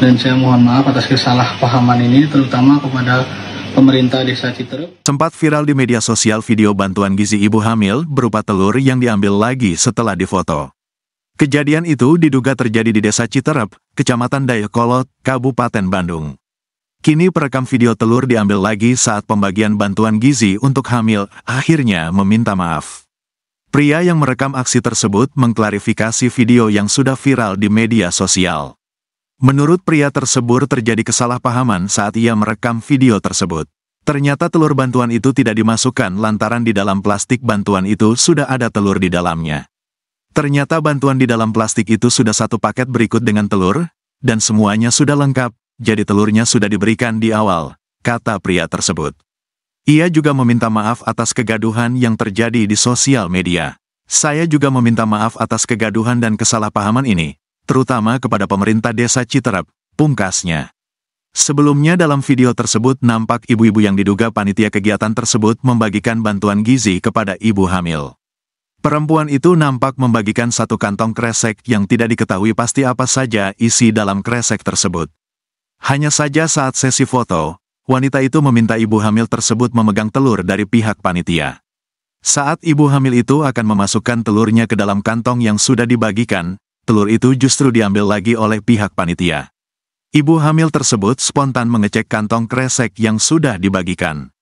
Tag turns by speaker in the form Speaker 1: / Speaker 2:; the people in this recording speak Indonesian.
Speaker 1: dan saya mohon maaf atas kesalahpahaman ini terutama kepada pemerintah desa Citerep.
Speaker 2: Sempat viral di media sosial video bantuan gizi ibu hamil berupa telur yang diambil lagi setelah difoto. Kejadian itu diduga terjadi di desa Citerep, Kecamatan Dayakolot, Kabupaten Bandung. Kini perekam video telur diambil lagi saat pembagian bantuan gizi untuk hamil akhirnya meminta maaf. Pria yang merekam aksi tersebut mengklarifikasi video yang sudah viral di media sosial. Menurut pria tersebut terjadi kesalahpahaman saat ia merekam video tersebut. Ternyata telur bantuan itu tidak dimasukkan lantaran di dalam plastik bantuan itu sudah ada telur di dalamnya. Ternyata bantuan di dalam plastik itu sudah satu paket berikut dengan telur, dan semuanya sudah lengkap, jadi telurnya sudah diberikan di awal, kata pria tersebut. Ia juga meminta maaf atas kegaduhan yang terjadi di sosial media. Saya juga meminta maaf atas kegaduhan dan kesalahpahaman ini, terutama kepada pemerintah desa Citerap, pungkasnya. Sebelumnya dalam video tersebut nampak ibu-ibu yang diduga panitia kegiatan tersebut membagikan bantuan gizi kepada ibu hamil. Perempuan itu nampak membagikan satu kantong kresek yang tidak diketahui pasti apa saja isi dalam kresek tersebut. Hanya saja saat sesi foto, wanita itu meminta ibu hamil tersebut memegang telur dari pihak panitia. Saat ibu hamil itu akan memasukkan telurnya ke dalam kantong yang sudah dibagikan, telur itu justru diambil lagi oleh pihak panitia. Ibu hamil tersebut spontan mengecek kantong kresek yang sudah dibagikan.